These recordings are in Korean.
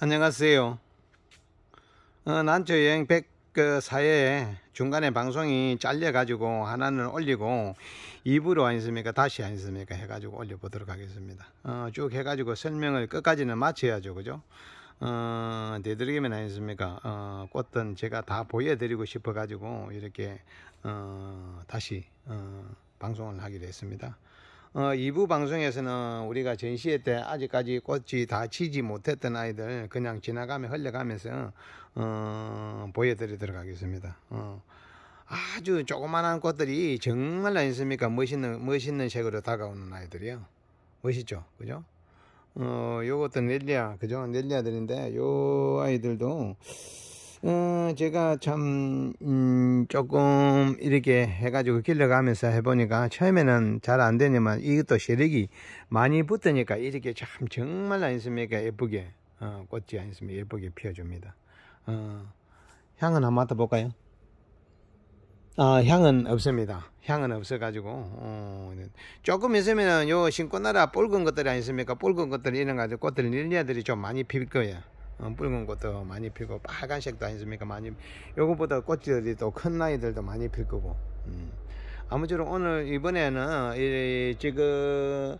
안녕하세요. 어, 난초 여행 100그 사회에 중간에 방송이 잘려가지고 하나는 올리고 2부로 아니습니까? 다시 아니습니까? 해가지고 올려보도록 하겠습니다. 어, 쭉 해가지고 설명을 끝까지는 마쳐야죠. 그죠? 어, 되도록이면 아니습니까? 어, 꽃은 제가 다 보여드리고 싶어가지고 이렇게 어, 다시 어, 방송을 하기로 했습니다. 어, 2부 방송에서는 우리가 전시회 때 아직까지 꽃이 다 치지 못했던 아이들 그냥 지나가며 흘려가면서 어, 보여드리도록 하겠습니다. 어, 아주 조그만한 꽃들이 정말 아니습니까? 멋있는, 멋있는 색으로 다가오는 아이들이요. 멋있죠? 그죠? 어, 요것도 넬리아, 그죠? 넬리아들인데, 요 아이들도 어, 제가 참, 음, 조금 이렇게 해가지고 길러가면서 해보니까 처음에는 잘 안 되지만 이것도 세력이 많이 붙으니까 이렇게 참 정말 아니습니까? 예쁘게, 어, 꽃이 아니습니까? 예쁘게 피워줍니다. 어, 향은 한번 맡아볼까요? 아, 향은 없습니다. 향은 없어가지고, 어, 조금 있으면은 요 신꽃나라 붉은 것들이 아니습니까? 붉은 것들이 이런 가지고 꽃들 릴리아들이 좀 많이 필 거예요. 어, 붉은 꽃도 많이 피고 빨간색도 아니습니까 많이 요거보다 꽃들이 또 큰 나이들도 많이 필 거고 음. 아무쪼록 오늘 이번에는 이 지금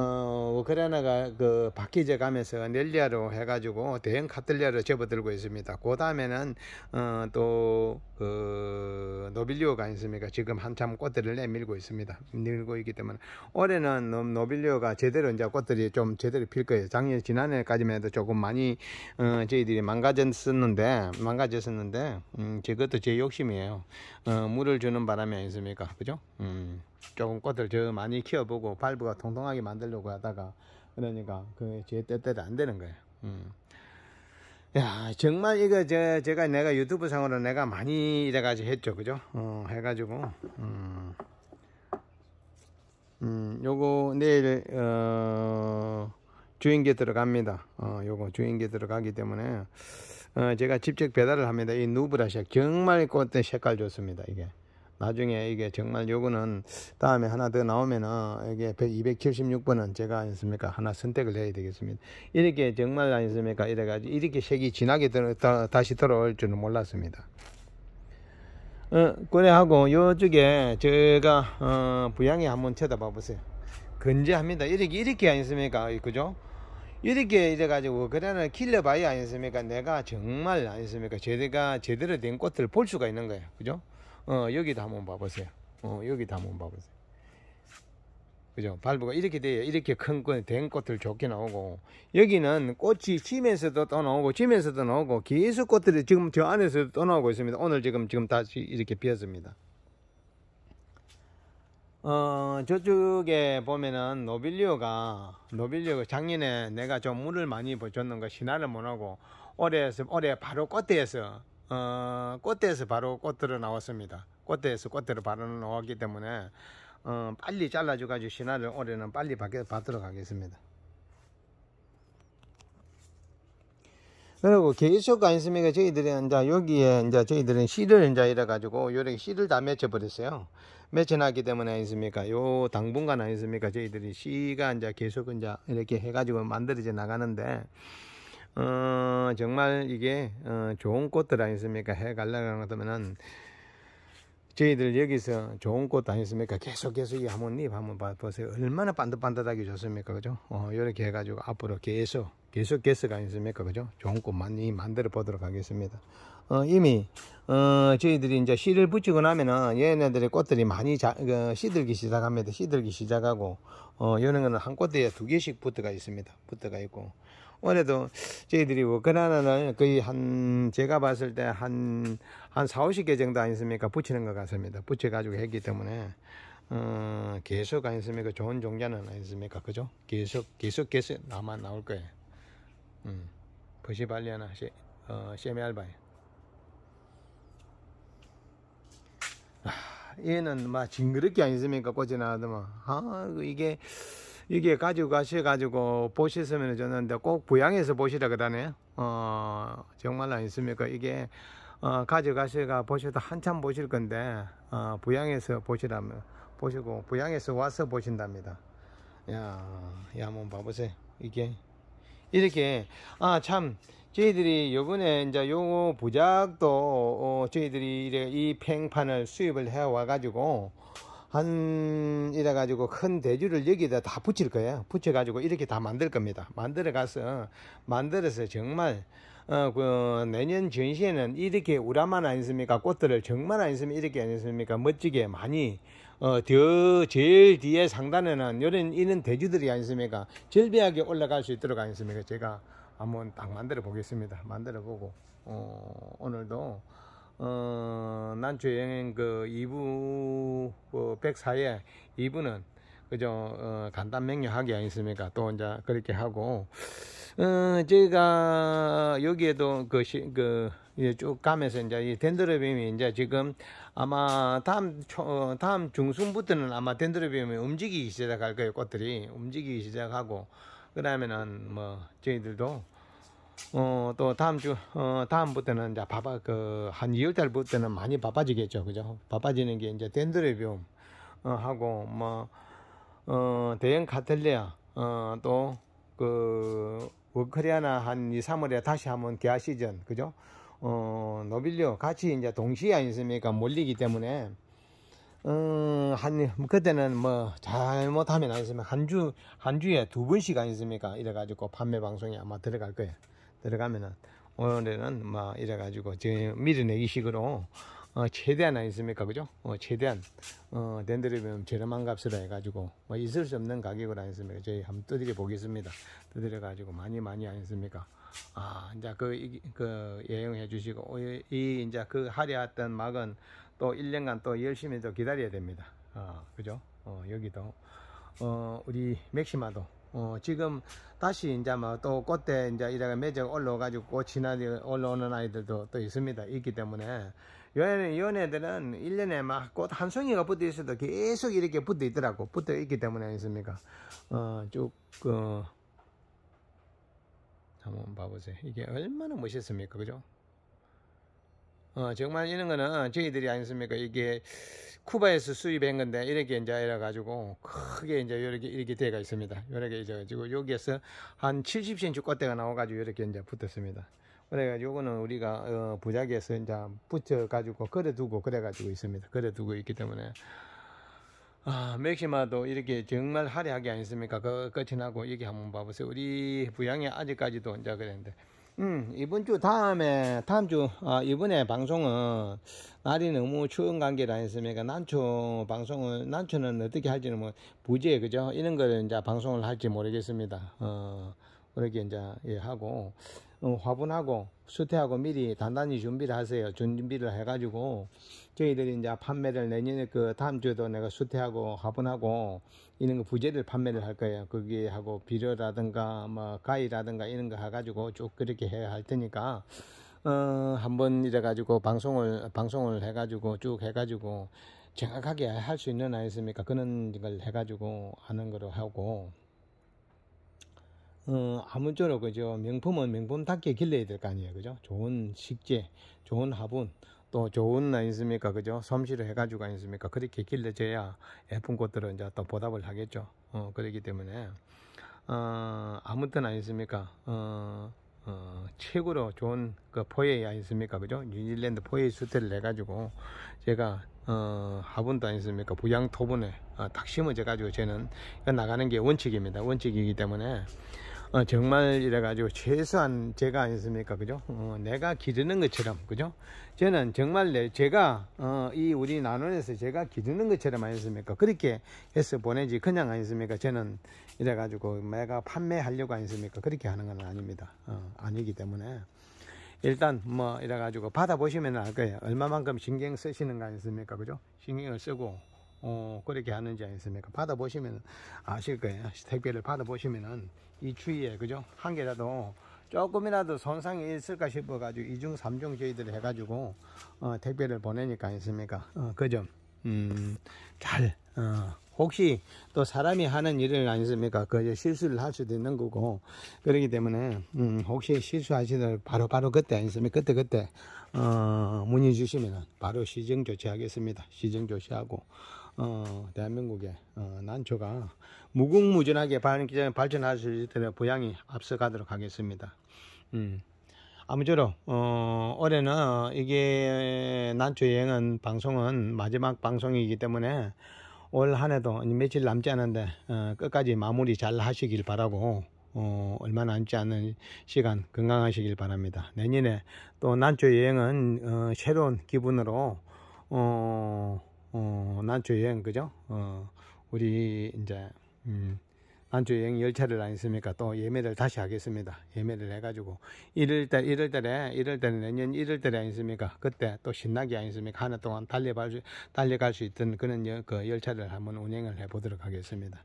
어, 우크라이나가 그 바퀴제 가면서 넬리아로 해가지고 대형 카틀리아를 접어들고 있습니다. 그 다음에는 어, 또그 노빌리오가 있습니까? 지금 한참 꽃들을 내밀고 있습니다. 밀고 있기 때문에 올해는 노, 빌리오가 제대로 이제 꽃들이 좀 제대로 필 거예요. 작년 지난해까지만 해도 조금 많이 어, 저희들이 망가졌었는데 망가졌었는데 음, 저것도 제 욕심이에요. 어, 물을 주는 바람이 아니습니까? 그죠? 음. 조금 꽃을 저 많이 키워보고 발부가 통통하게 만들려고 하다가 그러니까 그제 때때로 안 되는 거예요. 음. 야 정말 이거 제, 제가 내가 유튜브 상으로 내가 많이 이래가지고 했죠. 그죠? 어 해가지고 음, 음 요거 내일 어 주인계 들어갑니다. 어 요거 주인계 들어가기 때문에 어 제가 직접 배달을 합니다. 이 누브라시아 정말 꽃 색깔 좋습니다 이게 나중에 이게 정말 요거는 다음에 하나 더 나오면은 이게 276번은 제가 아니습니까? 하나 선택을 해야 되겠습니다. 이렇게 정말 아니습니까? 이래가지고 이렇게 색이 진하게 들어, 다, 시 들어올 줄은 몰랐습니다. 어, 그래 하고 요쪽에 제가 어, 부양에 한번 쳐다봐 보세요. 건재합니다. 이렇게 이렇게 아니습니까? 그죠? 이렇게 이래가지고 그래는 킬러봐야 아니습니까? 내가 정말 아니습니까? 제대가 제대로 된 꽃을 볼 수가 있는 거예요. 그죠 어, 여기도 한번 봐보세요. 어, 여기도 한번 봐보세요. 그죠? 발부가 이렇게 돼요. 이렇게 큰 꽃, 된 꽃들 좋게 나오고, 여기는 꽃이 지면서도 또 나오고, 지면서도 나오고, 계속 꽃들이 지금 저 안에서도 또 나오고 있습니다. 오늘 지금, 지금 다시 이렇게 피었습니다. 어, 저쪽에 보면은 노빌리오가, 노빌리오가 작년에 내가 좀 물을 많이 줬는 거 신화를 못하고, 올해, 올해 바로 꽃대에서 어, 꽃대에서 바로 꽃들어 나왔습니다. 꽃대에서 꽃대로 바로 나왔기 때문에 어, 빨리 잘라줘 가지고 신화를 올해는 빨리 받도록 하겠습니다. 그리고 계속 아니습니까? 저희들이 이제 여기에 이제 저희들은 씨를 이제 이래 가지고 요렇게 씨를 다 맺혀 버렸어요. 맺혀놨기 때문에 아니습니까? 요 당분간 아니습니까? 저희들이 씨가 이제 계속 이제 이렇게 해가지고 만들어져 나가는데 어, 정말 이게 어, 좋은 꽃들 아니습니까? 해 갈라가는 것들면은 저희들 여기서 좋은 꽃 아니습니까? 계속 계속 이잎 한번 보세요. 얼마나 반듯반듯하게 좋습니까? 그죠? 어, 이렇게 해가지고 앞으로 계속 계속 계속 아니습니까? 그죠? 좋은 꽃 많이 만들어 보도록 하겠습니다. 어, 이미 어, 저희들이 이제 씨를 붙이고 나면은 얘네들의 꽃들이 많이 자, 그, 시들기 시작합니다. 시들기 시작하고 어, 이런 거는 한 꽃에 두 개씩 붙어가 있습니다. 붙어가 있고 올해도 저희들이 워크라나를 거의 한 제가 봤을 때한한 4, 50개 정도 아니습니까? 붙이는 것 같습니다. 붙여 가지고 했기 때문에. 어, 계속 아니습니까? 좋은 종자는 아니습니까? 그죠? 계속 계속 계속 나마 나올 거예요. 음, 버시발리아나 시, 어, 세미알바이 아, 얘는 막 징그럽게 아니습니까? 꽃이 나와도 아 이게 이게 가지고 가셔가지고 보셨으면 좋는데 꼭 부양해서 보시라 그러네요. 어, 정말 아니습니까? 이게, 어, 가져가셔가 보셔도 한참 보실 건데, 어, 부양해서 보시라면, 보시고, 부양해서 와서 보신답니다. 야, 야, 한번 봐보세요. 이게, 이렇게 아 참 저희들이 요번에 이제 요 부작도 어, 저희들이 이 팽판을 수입을 해와 가지고 한 이래 가지고 큰 대주를 여기다 다 붙일 거예요 붙여 가지고 이렇게 다 만들 겁니다 만들어 가서 만들어서 정말 어, 그, 내년 전시에는 이렇게 우라만 아니습니까? 꽃들을 정말 아니습니까? 이렇게 아니습니까? 멋지게 많이, 어, 더, 제일 뒤에 상단에는 이런, 이런 대주들이 아니습니까? 절비하게 올라갈 수 있도록 아니습니까? 제가 한번 딱 만들어 보겠습니다. 만들어 보고, 어, 오늘도, 어, 난초 여행 그 2부, 그 104에 2부는 그저, 어, 간단 명료하게 아니습니까? 또 이제 그렇게 하고, 어, 제가 여기에도 그, 시, 그, 쭉 가면서 이제 이 덴드로비움이 이제 지금 아마 다음, 초, 어, 다음 중순부터는 아마 덴드로비움이 움직이기 시작할 거예요. 꽃들이 움직이기 시작하고, 그 다음에는 뭐, 저희들도 어, 또 다음 주, 어, 다음부터는 이제 바빠, 그, 한 2월 달부터는 많이 바빠지겠죠. 그죠? 바빠지는 게 이제 덴드로비움, 어, 하고, 뭐, 어, 대형 카텔리아, 어, 또, 그, 워크리아나 한 2, 3월에 다시 한번 개화 시즌, 그죠? 어, 노빌리오 같이 이제 동시에 아니습니까? 몰리기 때문에, 어, 한, 그때는 뭐, 잘못하면 아니습니까? 한 주, 한 주에 두 번씩 아니습니까? 이래가지고 판매 방송이 아마 들어갈 거예요. 들어가면은, 오늘은 뭐, 이래가지고, 저 밀어내기 식으로, 어, 최대한 아니습니까? 그죠? 어, 최대한, 어, 덴드리면 저렴한 값으로 해가지고, 뭐, 있을 수 없는 가격으로 아니습니까? 저희 한번 두드려 보겠습니다. 두드려 가지고, 많이 많이 아니습니까? 아, 이제 그, 이, 그, 예용해 주시고, 이, 이, 이제 그 하려했던 막은 또 1년간 또 열심히 또 기다려야 됩니다. 어, 그죠? 어, 여기도, 어, 우리 맥시마도, 어, 지금 다시 이제 뭐또 꽃대 이제 이래가 매적 올라와가지고 꽃이 올라오는 아이들도 또 있습니다. 있기 때문에, 연, 연애들은 1년에 막 꽃 한 송이가 붙어 있어도 계속 이렇게 붙어 있더라고. 붙어 있기 때문에 아니습니까? 어, 쭉, 그, 한번 봐보세요. 이게 얼마나 멋있습니까? 그죠? 어, 정말 이런 거는 저희들이 아니습니까? 이게 쿠바에서 수입한 건데 이렇게 이제 이래 가지고 크게 이제 이렇게 이렇게 되어 있습니다. 이렇게 이제 가지고 여기에서 한 70cm 꽃대가 나와 가지고 이렇게 이제 붙었습니다. 그래가지고 요거는 우리가 어, 부작에서 이제 붙여 가지고 걸어 두고 그래 가지고 있습니다. 걸어 두고 있기 때문에 아, 맥시마도 이렇게 정말 화려하게 아니습니까? 그 끝이 나고 여기 한번 봐보세요. 우리 부양이 아직까지도 이제 그랬는데 음, 이번 주 다음에, 다음 주, 아, 이번에 방송은 날이 너무 추운 관계라 했습니까? 난초 방송을, 난초는 어떻게 할지는 뭐, 부재, 그죠? 이런 거를 이제 방송을 할지 모르겠습니다. 어, 그렇게 이제, 예, 하고, 어, 화분하고, 수태하고 미리 단단히 준비를 하세요. 준비를 해가지고, 저희들이 이제 판매를 내년에 그 다음 주에도 내가 수태하고 화분하고, 이런 거 부재를 판매를 할 거예요. 거기 하고 비료라든가 뭐 가위라든가 이런 거 해가지고 쭉 그렇게 해야 할 테니까 어 한번 이래가지고 방송을 방송을 해가지고 쭉 해가지고 정확하게 할 수 있는 아이습니까? 그런 걸 해가지고 하는 거로 하고 어, 아무쪼록 그죠 명품은 명품답게 길러야 될 거 아니에요. 그죠? 좋은 식재 좋은 화분 또 좋은 아니습니까? 그죠? 솜씨를 해가지고 아니습니까? 그렇게 길러져야 예쁜 꽃들은 이제 또 보답을 하겠죠. 어 그렇기 때문에. 어 아무튼 아니습니까? 어, 어 최고로 좋은 그 포에 아니습니까? 그죠? 뉴질랜드 포에 수태를 내 가지고 제가 어 화분도 아니습니까? 부양 토분에 어, 딱 심어져 가지고 저는 나가는 게 원칙입니다. 원칙이기 때문에 어, 정말 이래가지고 최소한 제가 아니습니까? 그죠? 어, 내가 기르는 것처럼 그죠? 저는 정말 내, 제가 어, 이 우리 나눔에서 제가 기르는 것처럼 아니습니까? 그렇게 해서 보내지 그냥 아니습니까? 저는 이래가지고 내가 판매하려고 아니습니까? 그렇게 하는 건 아닙니다. 어, 아니기 때문에. 일단 뭐 이래가지고 받아보시면 알 거예요. 얼마만큼 신경 쓰시는 거 아니습니까? 그죠? 신경을 쓰고 어, 그렇게 하는지 아니습니까? 받아보시면 아실 거예요. 택배를 받아보시면은 이 추위에, 그죠? 한 개라도 조금이라도 손상이 있을까 싶어가지고 이중 삼중 저희들 해가지고 어, 택배를 보내니까 아니습니까? 어, 그 점, 음, 잘, 어, 혹시 또 사람이 하는 일을 아니습니까? 그 실수를 할 수도 있는 거고 그렇기 때문에 음, 혹시 실수하시들 바로 바로 그때 아니습니까? 그때 그때 어, 문의 주시면 바로 시정 조치하겠습니다. 시정 조치하고 어, 대한민국의 어, 난초가 무궁무진하게 발- 발전할 수 있도록 보양이 앞서가도록 하겠습니다. 음. 아무쪼록 어, 올해는 이게 난초 여행은 방송은 마지막 방송이기 때문에 올 한해도 며칠 남지 않은데 어, 끝까지 마무리 잘 하시길 바라고 어, 얼마 남지 않은 시간 건강하시길 바랍니다. 내년에 또 난초 여행은 어, 새로운 기분으로 어, 어, 난초 여행 그죠? 어, 우리 이제 음, 난초 여행 열차를 아니습니까? 또 예매를 다시 하겠습니다. 예매를 해가지고 1월달 1월달에 1월달에 내년 1월달에 아니습니까? 그때 또 신나게 아니습니까? 하나 동안 달려갈 수, 달려갈 수 있던 그런 여- 그 열차를 한번 운행을 해보도록 하겠습니다.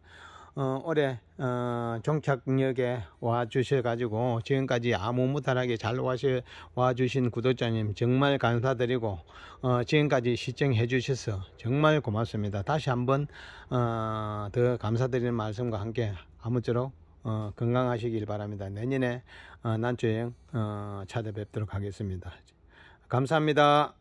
어, 올해 어, 종착역에 와 주셔가지고 지금까지 아무 무탈하게 잘 와주신 구독자님 정말 감사드리고 어, 지금까지 시청해 주셔서 정말 고맙습니다. 다시 한번 어, 더 감사드리는 말씀과 함께 아무쪼록 어, 건강하시길 바랍니다. 내년에 어, 난초여행 어, 찾아뵙도록 하겠습니다. 감사합니다.